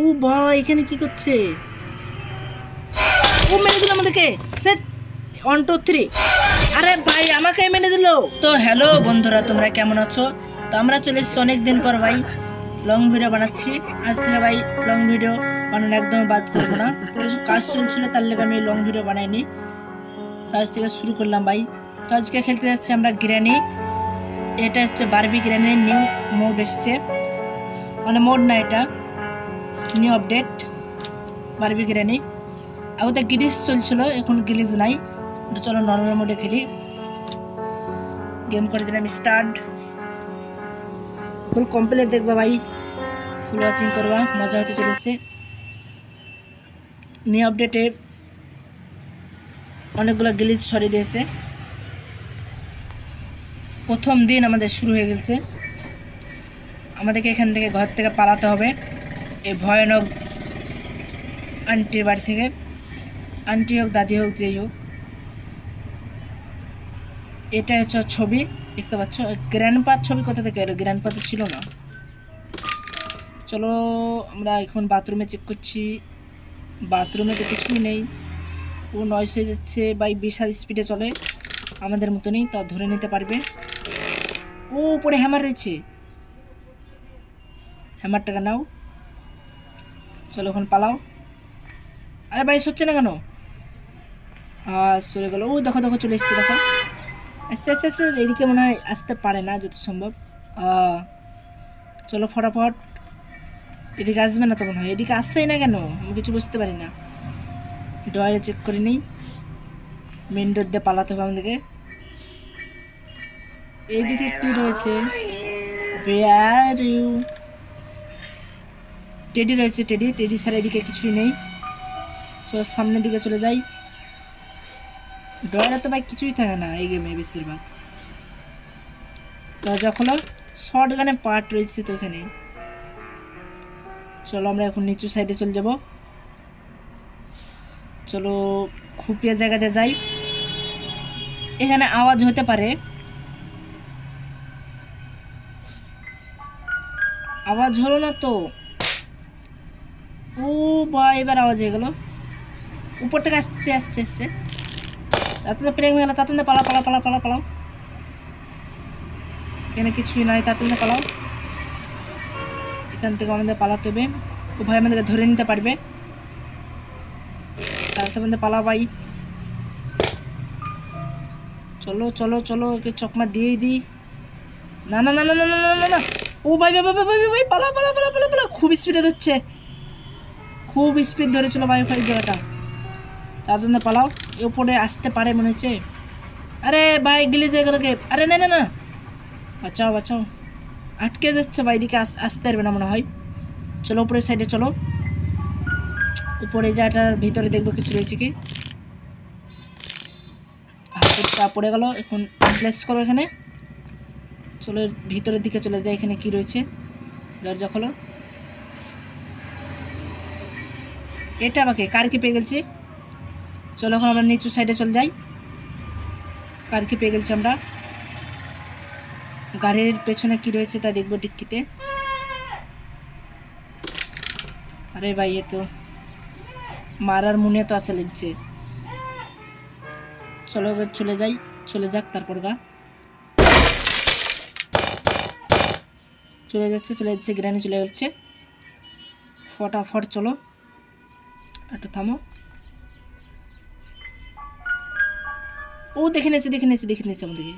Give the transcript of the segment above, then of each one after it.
ও ভাই, এখানে কি করছে? ও মেরে দিল আমাদেরকে। সেট ওয়ান টু থ্রি আরে ভাই আমাকে মেরে দিল। তো হ্যালো বন্ধুরা, তোমরা কেমন আছো? তো আমরা চলে এসেছি অনেক দিন পর ভাই লং ভিডিও বানাচ্ছি। আজ থেকে ভাই লং ভিডিও বানানো একদম বাদ করব না। কিছু কাজ চলছিল, তার লেগে আমি লং ভিডিও বানাইনি। তো আজ থেকে শুরু করলাম ভাই। তো আজকে খেলতে যাচ্ছি আমরা গ্র্যানি এটা হচ্ছে বারবি গ্র্যানির নিউ মোড এসছে। মানে মোড না এটা। নিউ আপডেট বারবি গ্র্যানি আগে তো গিরিজ চলছিল, এখন গিরিজ নাই। চলো নর্মাল মোডে খেলি। গেম করে দিলাম স্টার্ট ফুল কমপ্লিট দেখবা ভাই। ফুল ওয়াচিং করবা, মজা হতে চলেছে। নিউ আপডেটে অনেকগুলো গিলিজ সরিয়ে দিয়েছে। প্রথম দিন আমাদের শুরু হয়ে গেছে। আমাদেরকে এখান থেকে ঘর থেকে পালাতে হবে। এই ভয়ানক আন্টির বাড়ি থেকে, আন্টি হোক, দাদি হোক, যেই হোক এটা হচ্ছে ছবি, দেখতে পাচ্ছ? গ্র্যান্ডপার ছবি কোথা থেকে এলো? গ্র্যান্ডপাতে ছিল না। চলো, আমরা এখন বাথরুমে চেক করছি। বাথরুমে তো কিছুই নেই। ও নয়েস হয়ে যাচ্ছে বাই বিশাল স্পিডে চলে। আমাদের মতনই তা ধরে নিতে পারবে। ও, উপরে হ্যামার রয়েছে। হ্যামারটাকে নাও। চলো এখন পালাও। আরে ভাই হচ্ছে না কেন? চলে গেল। ও, দেখো দেখো, চলে এসছে, দেখো। আস্তে আস্তে আস্তে এদিকে মনে হয় আসতে পারে না যত সম্ভব। চলো ফটাফট। এদিকে আসবে না তো মনে হয়। এদিকে আসছেই না কেন? আমি কিছু বুঝতে পারি না। ডয়ারে চেক করে নিই। মেন ডোর দিয়ে পালাতে হবে আমাদেরকে। এইদিকে কি রয়েছে। Where you? টেডি রয়েছে টেডি টেডি স্যার এদিকে কিছুই নেই। চলো সামনের দিকে চলে যাই। ডয়ারে তো ভাই কিছুই থাকে না এই গেমে বেশিরভাগ। দরজা খোলো। শর্ট গানে পার্ট রয়েছে তো এখানে। চলো আমরা এখন নিচু সাইডে চলে যাব। চলো খুপিয়া জায়গাতে যাই। এখানে আওয়াজ হতে পারে। আওয়াজ হলো না তো। ও ভাই, এবার আওয়াজ হয়ে গেল। উপর থেকে আসছে আসছে আসছে। তাতে প্লেন হয়ে গেল, তাতে পালা পালা পালা পালা পালাও এখানে কিছুই নাই, তাতে পালাও। এখান থেকে আমাদের পালাতে হবে। ও ভাই আমাদেরকে ধরে নিতে পারবে। তাতে আমাদের পালাও ভাই। চলো চলো চলো একে চকমা দিয়েই দিই। না না না না না না না না না। ও ভাই ভাই ভাই ভাই ভাই পালা পালা পালা পালা পালা খুব স্পিডে ধরছে। খুব স্পিড ধরেছিল ভাই ওখানে জায়গাটা তার জন্য পালাও উপরে আসতে পারে মনে হচ্ছে। আরে ভাই, গিলে জায়গাটাকে আরে না না না বাঁচাও বাঁচাও। আটকে যাচ্ছে ভাই, এদিকে আস- আসতে পারবে না মনে হয়। চলো উপরের সাইডে চলো। উপরে যাটার ভিতরে দেখব কিছু রয়েছে কি। হাতুরটা পড়ে গেল, এখন প্লেস করো এখানে। চলো ভিতরের দিকে চলে যায় এখানে কি রয়েছে। দরজা খোলো। এটা আমাকে, কার কি পেয়ে গেছি চলো এখন আমরা নিচু সাইডে চলে যাই। কার কি পেয়ে গেছি আমরা? গাড়ির পেছনে কি রয়েছে তা দেখব ডিক্কিতে। আরে ভাই, এ তো মারার মনে তো আছে লিখছে চলো চলে যাই, চলে যাক তারপর গা। চলে যাচ্ছে চলে যাচ্ছে, গ্রানি চলে যাচ্ছে। ফটাফট চলো। থামো। ও দেখে নিয়েছে দেখে নিয়েছে দেখে নিয়েছে আমাদেরকে।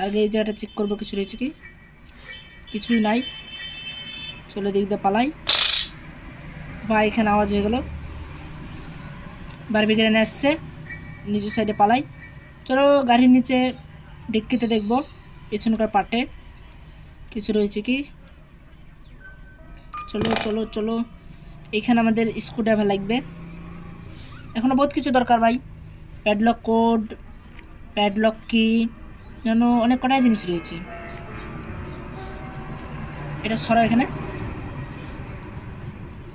আগে এই জায়গাটা চেক করব, কিছু রয়েছে কি? কিছুই নাই। চলে দিক দিয়ে পালাই। বা এখানে আওয়াজ হয়ে গেল। বারবি গ্রেনে আসছে। নিচু সাইডে পালাই। চলো গাড়ির নিচে ডিক্কিতে দেখব, পেছনকার পার্টে কিছু রয়েছে কি? চলো চলো চলো। এখানে আমাদের স্ক্রুড্রাইভার লাগবে। এখনও বহুত কিছু দরকার ভাই। প্যাডলক কোড প্যাডলক কি যেন অনেক কটাই জিনিস রয়েছে। এটা সরা এখানে।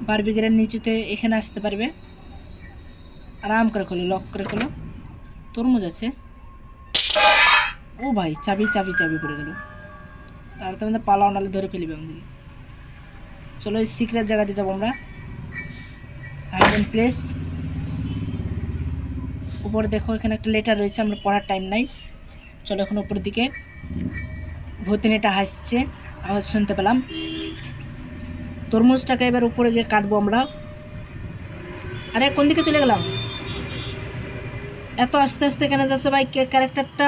বারবিগের নিচুতে এখানে আসতে পারবে। আরাম করে খোলো লক করে খোলো। তরমুজ আছে। ও ভাই, চাবি চাবি চাবি পড়ে গেল। তাহলে তো আমাদের পালাও নালে ধরে ফেলবে আমাদেরকে। চলো এই সিক্রেট জায়গাতে যাব আমরা। হাইডেন প্লেস উপরে দেখো এখানে একটা লেটার রয়েছে আমরা পড়ার টাইম নাই। চলো এখন উপরের দিকে। ভূতিনিটা হাসছে আওয়াজ শুনতে পেলাম। তরমুজটাকে এবার উপরে গিয়ে কাটবো আমরা। আরে কোন দিকে চলে গেলাম? এত আস্তে আস্তে কেন যাচ্ছে ভাই? কে ক্যারেক্টারটা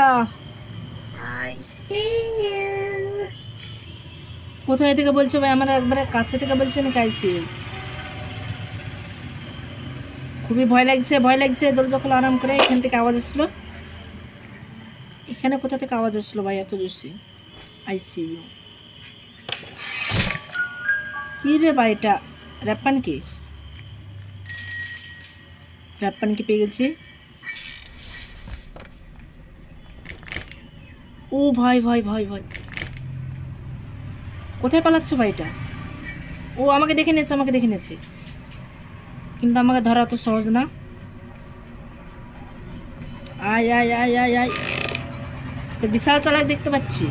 কোথায় থেকে বলছে ভাই? আমার একবারে কাছে থেকে বলছে নাকি আইসি খুবই ভয় লাগছে ভয় লাগছে। দরজা খোলা, আরাম করে এখান থেকে আওয়াজ আসলো। এখানে কোথা থেকে আওয়াজ আসলো ভাই, এত জোরসে? আইসি কি রে ভাই এটা? র্যাপান কি? র্যাপান কি পেয়ে গেছি? ও ভাই ভাই ভাই ভাই। কোথায় পালাচ্ছে ভাই এটা? ও আমাকে দেখে নিয়েছে, আমাকে দেখে নিয়েছে। কিন্তু আমাকে ধরা তো সহজ না। আয় আয় আয় আয় আয়। তো বিশাল চালাক দেখতে পাচ্ছি।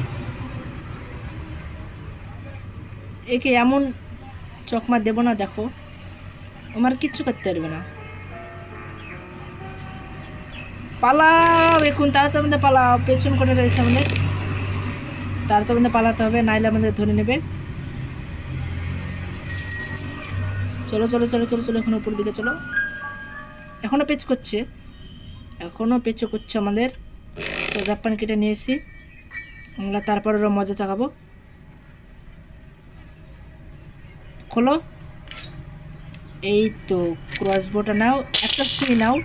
একে এমন চকমা দেব না, দেখো। আমার কিচ্ছু করতে পারবে না। পালাও, এখন তাড়াতাড়ি মধ্যে পালাও। পেছন করে রয়েছে আমাদের। তাড়াতাড়ি পালাতে হবে, নাইলে আমাদের ধরে নেবে। চলো চলো চলো চলো চলো, এখন উপর দিকে চলো। এখনও পেচ করছে। এখনও পেচো করছে আমাদের। তো জাপান কেটে নিয়ে এসি আমরা তারপরে ওরা মজা চাকাবো খোলো। এই তো ক্রস বোটা নাও। একটা সুই নাও।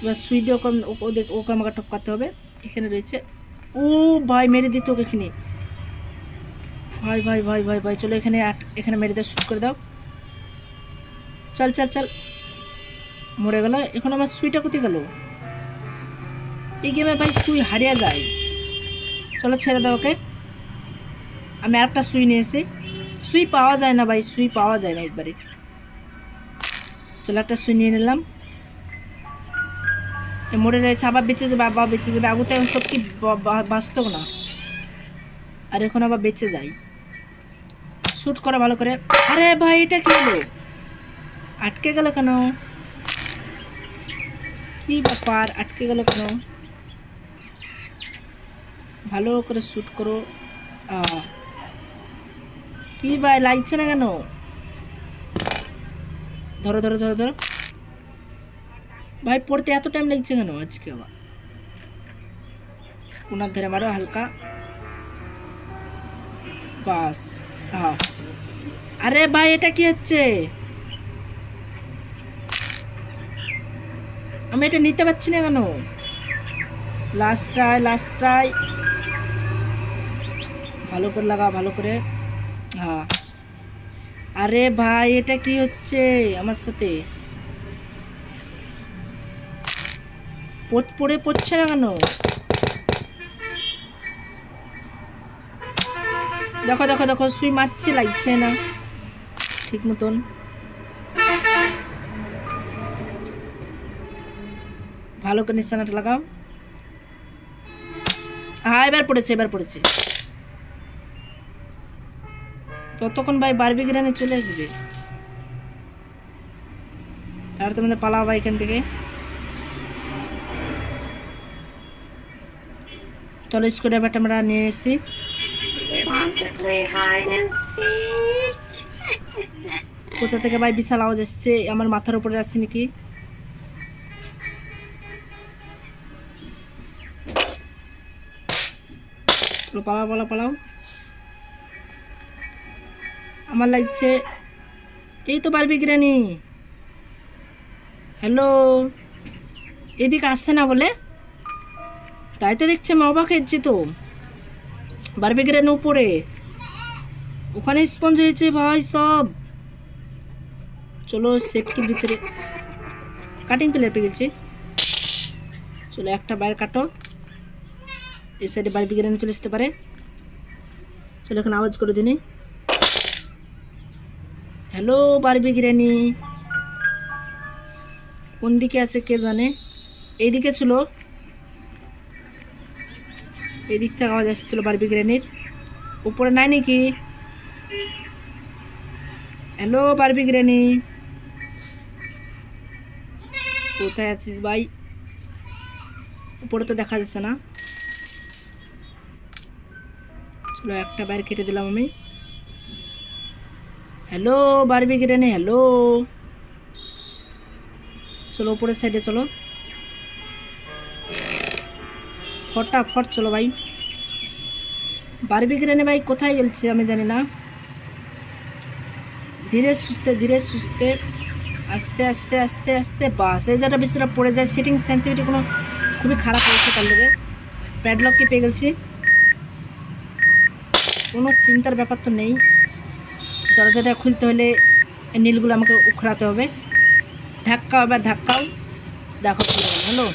এবার সুই দিয়ে ওকে ওকে আমাকে টপকাতে হবে। এখানে রয়েছে। ও ভাই, মেরে দিত ওকে এখানে। ভাই ভাই ভাই ভাই ভাই, চলো এখানে এখানে মেরে দাও শুট করে দাও। চল চল চল। মরে গেল। এখন আমার সুইটা কোথায় গেল? এই গেমে ভাই সুই হারিয়ে যায়। চলো ছেড়ে দাও ওকে। আমি আরেকটা সুই নিয়ে সুই পাওয়া যায় না ভাই, সুই পাওয়া যায় না একবারে। চলো একটা সুই নিয়ে নিলাম। মরে রয়েছে, আবার বেঁচে যাবে, আবার বেঁচে যাবে। আগুতে তো কি বা- বা- না। আর এখন আবার বেঁচে যাই শ্যুট করা ভালো করে। আরে ভাই, এটা কি হলো? আটকে গেল কেন? কি ব্যাপার? আটকে গেল কেন? ভালো করে শ্যুট করো। কি ভাই, লাগছে না কেন? ধরো ধরো ধরো ধরো। ভাই, পড়তে এত টাইম লাগছে কেন আজকে আবার? কোনার ধরে মারো হালকা। বাস। আরে ভাই, এটা কি হচ্ছে? আমি এটা নিতে পারছি না কেন? লাস্টটায় লাস্টটায় ভালো করে লাগা ভালো করে। হ্যাঁ। আরে ভাই, এটা কি হচ্ছে আমার সাথে? পড়- পড়ে পড়ছে না কেন? দেখো দেখো দেখো, সুই মারছে, লাগছে না। ঠিক মতন। ভালো করে নিশানাটা লাগাও। হ্যাঁ এবার পড়েছে এবার পড়েছে। ততক্ষণ ভাই বারবি গ্রানে চলে আসবে। তার তোমাদের ভাই এখান থেকে। চলো স্ক্রুড্রাইভারটা আমরা নিয়ে এসেছি। কোথা থেকে ভাই বিশাল আওয়াজ এসছে আমার মাথার উপরে আছে নাকি? পালাও পালাও পালাও। আমার লাগছে, এই তো পারবি গ্রানি। হ্যালো, এদিকে আসছে না বলে? তাই তো দেখছে মা অবাক হয়েছে তো। বারবি গ্রানি উপরে ওখানে স্পঞ্জ হয়েছে ভাই সব। চলো সেফটির ভিতরে। কাটিং প্লেয়ার পেয়ে গেছি। চলো একটা বাইরে কাটো। এই সাইডে বাড়ি বিগিরানি চলে আসতে পারে। চলো এখন আওয়াজ করে দিনি। হ্যালো বারবি গিরানি কোন দিকে আছে কে জানে? এইদিকে ছিল এই দিক থেকে আওয়াজ আসছিল বারবি গিরানির উপরে নাই নাকি? হ্যালো বারবি গ্রেনি কোথায় আছিস ভাই? উপরে তো দেখা যাচ্ছে না। চলো একটা বাইর কেটে দিলাম আমি। হ্যালো বারবি গ্রেনি হ্যালো চলো উপরের সাইডে চলো। ফটাফট চলো ভাই বারবি গ্রেনি ভাই কোথায় গেলছে আমি জানি না ধীরে সুস্থে ধীরে সুস্থে আস্তে আস্তে আস্তে আস্তে বাস এই জায়গাটা বেশিটা পড়ে যায় সিটিং সেন্সিটিভিটি কোনো খুবই খারাপ হয়েছে তার লেগে প্যাডলক কি পেয়ে গেছি কোনো চিন্তার ব্যাপার তো নেই দরজাটা খুলতে হলে নীলগুলো আমাকে উখড়াতে হবে ধাক্কা হবে ধাক্কাও দেখো হ্যালো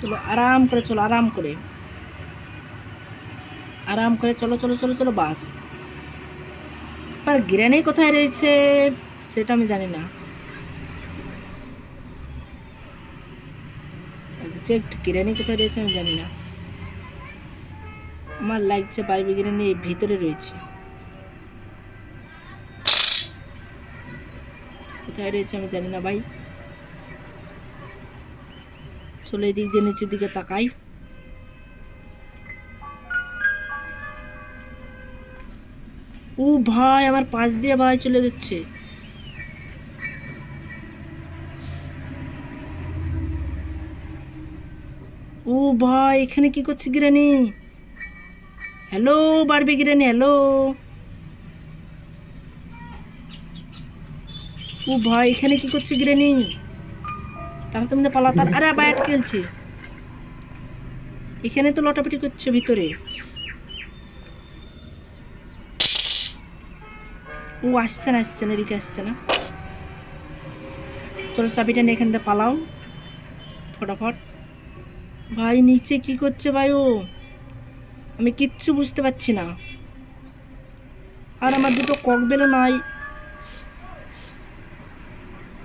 চলো, আরাম করে চলো, আরাম করে। আরাম করে চলো চলো চলো চলো, বাস। আর গ্রেনেই কোথায় রয়েছে? সেটা আমি জানি না। এক্সাক্ট গ্রেনি কোথায় রয়েছে আমি জানি না। আমার লাগছে বারবি গ্রেনি ভিতরে রয়েছে। কোথায় রয়েছে আমি জানি না ভাই। চলো এদিক দিয়ে নিচের দিকে তাকাই। ও ভাই, আমার পাশ দিয়ে ভাই চলে যাচ্ছে। ও ভাই, এখানে কি করছে গিরানি? হ্যালো বারবি গিরানি, হ্যালো। ও ভাই, এখানে কি করছে গিরানি? তারা তুমি পালা তার আরে ব্যাট খেলছে। এখানে তো লটাপটি করছে ভিতরে। ও আসছে না আসছে না, এদিকে আসছে না। চলো চাবিটা নিয়ে এখান থেকে পালাও। ফটাফট। ভাই, নিচে কি করছে ভাই ও? আমি কিচ্ছু বুঝতে পারছি না। আর আমার দুটো ককবেলও নাই।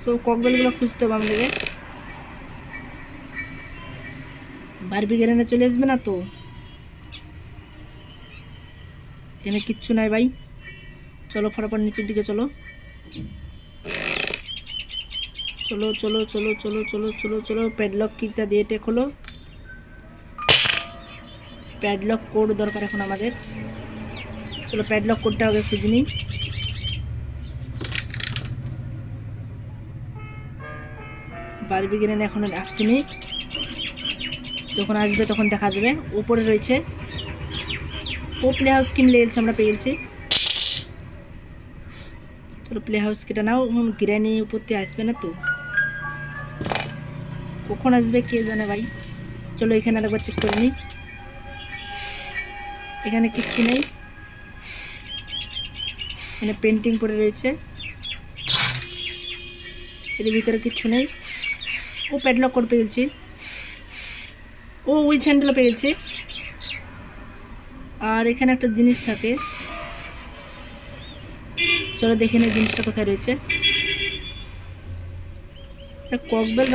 সব ককবেলগুলো খুঁজতে হবে আমাদেরকে। বারবি গেরেনে চলে আসবে না তো? এখানে কিচ্ছু নাই ভাই। চলো ফটাফট নিচের দিকে চলো। চলো চলো চলো চলো চলো চলো চলো প্যাডলক কিটা দিয়ে টেক হলো প্যাডলক কোড দরকার এখন আমাদের। চলো প্যাডলক কোডটা আগে খুঁজে নিই। বারবি গেরেন এখন আসছেনি যখন আসবে তখন দেখা যাবে। উপরে রয়েছে ও প্লে হাউস কিনলে এলছে আমরা পেয়ে গেছি। চলো প্লে হাউস কেটে নাও এখন গ্রানি উপর দিয়ে আসবে না তো। কখন আসবে কে জানে ভাই? চলো এখানে আরেকবার চেক করে নিই। এখানে কিচ্ছু নেই। এখানে পেন্টিং পড়ে রয়েছে। এর ভিতরে কিচ্ছু নেই। ও প্যাডলক করে পেয়েছি ও উইচ হ্যান্ডেলও পেয়েছে আর এখানে একটা জিনিস থাকে। চলো দেখে নিই জিনিসটা কোথায় রয়েছে। একটা ককবেল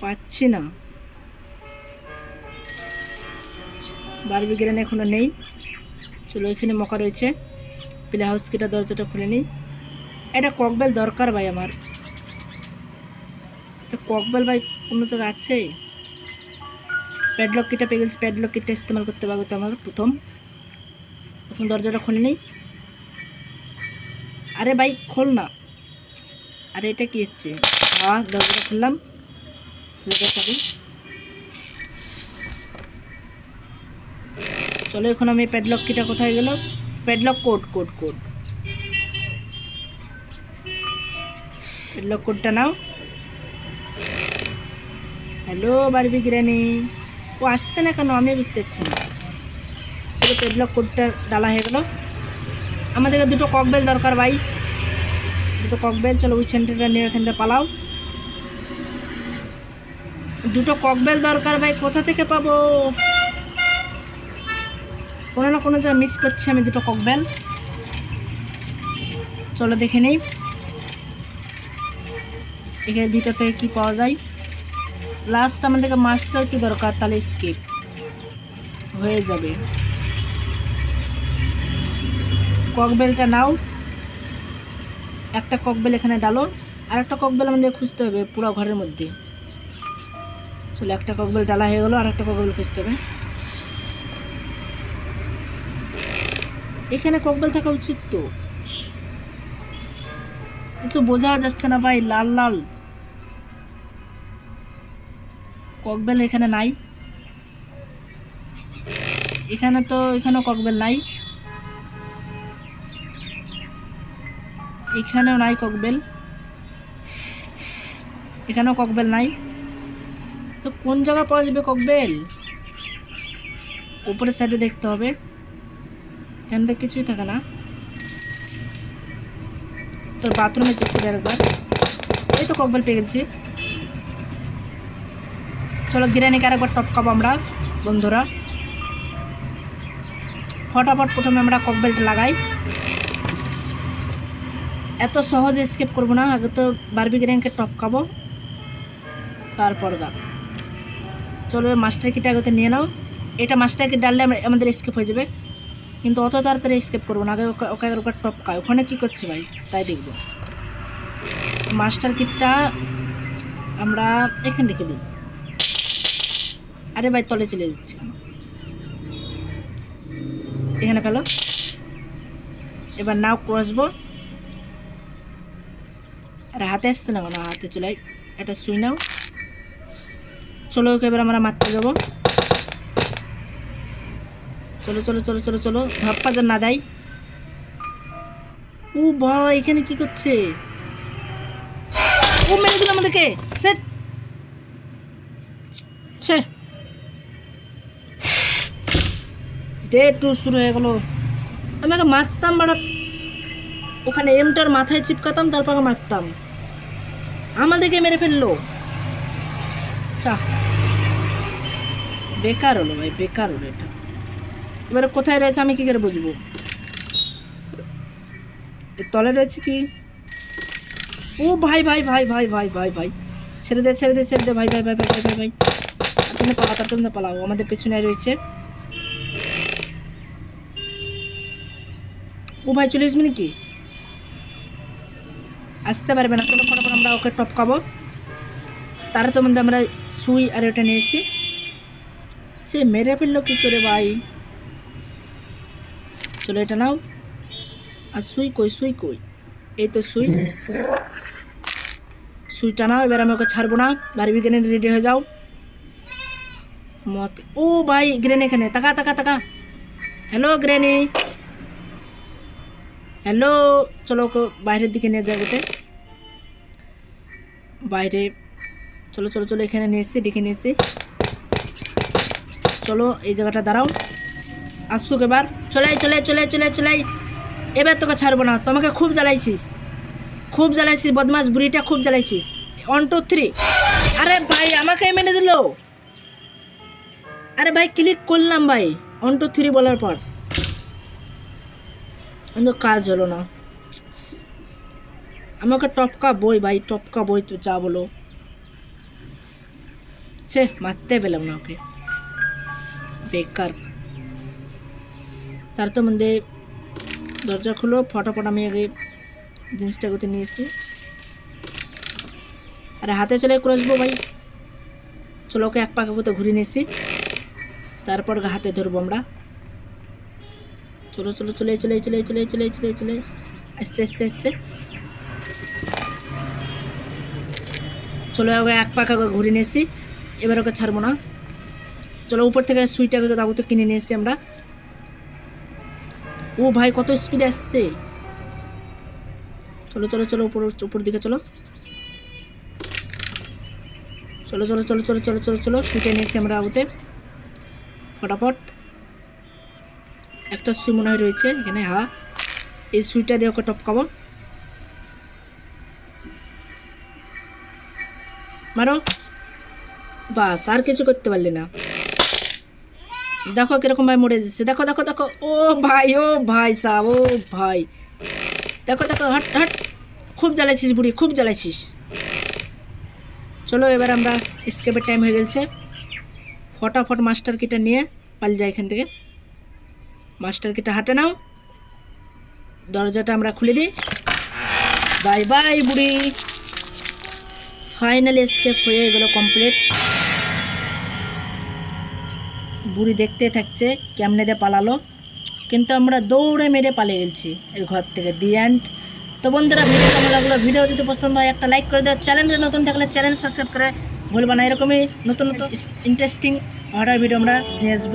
পাচ্ছি না। বারবি গ্রেন এখনও নেই। চলো এখানে মকা রয়েছে। প্লে হাউস কিটা দরজাটা খুলে নিই। এটা ককবেল দরকার ভাই আমার। ককবেল ভাই কোনো জায়গায় আছে? প্যাডলক কিটা পেয়ে গেছি প্যাডলক কিটটা ইস্তেমাল করতে পারব তো আমার প্রথম। প্রথম দরজাটা খুলে নিই। আরে ভাই, খোল না। আরে এটা কি হচ্ছে? আহ, দরজাটা খুললাম। খুলে চলো, এখন আমি প্যাডলক কিটা কোথায় গেল? Padlock code code code padlock কোডটা নাও। হ্যালো বারবি গিরানি ও আসছে না কেন আমি বুঝতে পারছি না। চলো প্যাডলক কোডটা ডালা হয়ে গেল। আমাদেরকে দুটো ককবেল দরকার ভাই। দুটো ককবেল চলো ওই সেন্টারটা নিয়ে এখান থেকে পালাও। দুটো ককবেল দরকার ভাই, কোথা থেকে পাবো? কোনো না কোনো জায়গায় মিস করছি আমি দুটো ককবেল চলো দেখে নেই। এখানে ভিতর থেকে কী পাওয়া যায়? লাস্ট আমাদেরকে মাস্টার কি দরকার? তাহলে স্কিপ হয়ে যাবে। ককবেলটা নাও। একটা ককবেল এখানে ডালো। আর একটা ককবেল আমাদের খুঁজতে হবে পুরো ঘরের মধ্যে। চলো, একটা ককবেল ডালা হয়ে গেলো আর একটা ককবেল খুঁজতে হবে। এখানে ককবেল থাকা উচিত তো। কিছু বোঝা যাচ্ছে না ভাই, লাল লাল। ককবেল এখানে নাই। এখানে তো, এখানেও ককবেল নাই। এখানেও নাই ককবেল। এখানেও ককবেল নাই। তো কোন জায়গায় পাওয়া যাবে ককবেল? উপরের সাইডে দেখতে হবে। এখান থেকে কিছুই থাকে না। তোর বাথরুমে চেক করে একবার এই তো ককবেল পেয়ে গেছি। চলো গিরানিকে আরেকবার টপকাবো আমরা, বন্ধুরা। ফটাফট প্রথমে আমরা কক বেল্ট লাগাই। এত সহজে স্কেপ করব না, আগে তো বারবি গ্রেনকে টপকাবো। তারপর গা চলো মাস্টার কিটা আগে নিয়ে নাও। এটা মাস্টার কিট ডাললে আমাদের স্কেপ হয়ে যাবে। কিন্তু অত তাড়াতাড়ি স্কেপ করব না, আগে ওকে ওকে টপকায়। ওখানে কী করছে ভাই? তাই দেখব। মাস্টার কিটটা আমরা এখানে রেখে দিই। আরে ভাই, তলে চলে যাচ্ছে কেন? এখানে ফেলো। এবার নাও কষবো আরে হাতে আসছে না কেন? হাতে চলে একটা সুই নাও। চলো, ওকে এবার আমরা মারতে যাব। চলো চলো চলো চলো চলো। ধপ্পা যেন না দেয়। ও ভাই, এখানে কি করছে? ও মেরে দিল আমাদেরকে। সেট ছে ডে টু শুরু হয়ে গেল। আমি আগে মারতাম বাড়া। ওখানে এমটার মাথায় চিপকাতাম, তারপর আগে মারতাম। আমাদেরকে মেরে ফেলল। চা বেকার হলো ভাই, বেকার হলো এটা। এবারে কোথায় রয়েছে আমি কি করে বুঝব? তলে রয়েছে কি? ও ভাই ভাই ভাই ভাই ভাই ভাই ভাই। ছেড়ে দে ছেড়ে দে ছেড়ে দে। ভাই ভাই ভাই ভাই ভাই ভাই। ভাই তাড়াতাড়ি পালাও তাড়াতাড়ি পালাও। আমাদের পেছনে রয়েছে। ও ভাই চলে আসবি নাকি? আসতে পারবে না। কোনো ফটাফট আমরা ওকে টপকাবো তারা তো মধ্যে আমরা সুই আর ওটা নিয়ে এসেছি সে মেরে ফেলল কী করে ভাই? চলো এটা নাও। আর সুই কই সুই কই? এই তো সুই। সুইটা নাও, এবার আমি ওকে ছাড়বো না। বারবি গ্রেনেড রেডি হয়ে যাও। মত ও ভাই গ্রেন এখানে। তাকা তাকা তাকা। হ্যালো গ্রেনি হ্যালো চলো বাইরের দিকে নিয়ে যাই ওতে বাইরে, চলো চলো চলো, এখানে নিয়ে এসেছি, ডেকে নিয়ে এসেছি। চলো, এই জায়গাটা দাঁড়াও। আসুক এবার। চলে চলে চলে চলে চলে এবার তোকে ছাড়বো না। তোমাকে খুব জ্বালাইছিস। খুব জ্বালাইছিস বদমাস বুড়িটা, খুব জ্বালাইছিস। ওয়ান টু থ্রি আরে ভাই, আমাকে মেনে দিল। আরে ভাই ক্লিক করলাম ভাই। ওয়ান টু থ্রি বলার পর। কিন্তু কাজ হলো না। আমাকে টপকা বই, ভাই, টপকা বই তো যা বলো। ছে, মারতে পেলাম না ওকে। বেকার। তার তো মধ্যে দরজা খুলো, ফটাফট আমি আগে জিনিসটা করতে নিয়েছি আরে হাতে চলে করে আসব, ভাই। চলো ওকে এক করতে ঘুরে নিয়েছি তারপর হাতে ধরবো আমরা। চলো চলো, চলে চলে চলে চলে চলে চলে চলে। আসছে আসছে আসছে চলো, ওকে এক করে ঘুরে নিয়েছি এবার ওকে ছাড়বো না। চলো, উপর থেকে সুইটাকে তাবুতে কিনে নিয়ে এসেছি আমরা। ও ভাই, কত স্পিড আসছে। চলো চলো চলো, উপর উপর দিকে চলো। চলো চলো চলো চলো চলো চলো চলো সুইটা নিয়ে এসেছি আমরা আবুতে ফটাফট। একটা সুই মনে হয় রয়েছে, এখানে হা এই সুইটা দিয়ে ওকে টপকাবো। মারো। বাস, আর কিছু করতে পারলি না। দেখো কীরকম ভাই মরে যাচ্ছে। দেখো দেখো দেখো। ও ভাই ও ভাই সাহ ও ভাই। দেখো দেখো, হাট হাট। খুব জ্বালাইছিস বুড়ি, খুব জ্বালাইছিস। চলো, এবার আমরা স্কেপের টাইম হয়ে গেছে। ফটাফট মাস্টার কিটা নিয়ে পালিয়ে যায় এখান থেকে। মাস্টার কিটা হাতে নাও। দরজাটা আমরা খুলে দিই। বাই বাই বুড়ি। ফাইনালি স্কেপ হয়ে গেলো কমপ্লিট বুড়ি দেখতে থাকছে কেমনে দিয়ে পালালো। কিন্তু আমরা দৌড়ে মেরে পালিয়ে গেছি এই ঘর থেকে দি অ্যান্ড তো বন্ধুরা ভিডিও কেমন লাগল? ভিডিও যদি পছন্দ হয়, একটা লাইক করে দেওয়া চ্যানেলে নতুন থাকলে চ্যানেল সাবস্ক্রাইব করে ভুলবা না। এরকমই নতুন নতুন ইন্টারেস্টিং হরার ভিডিও আমরা নিয়ে আসব।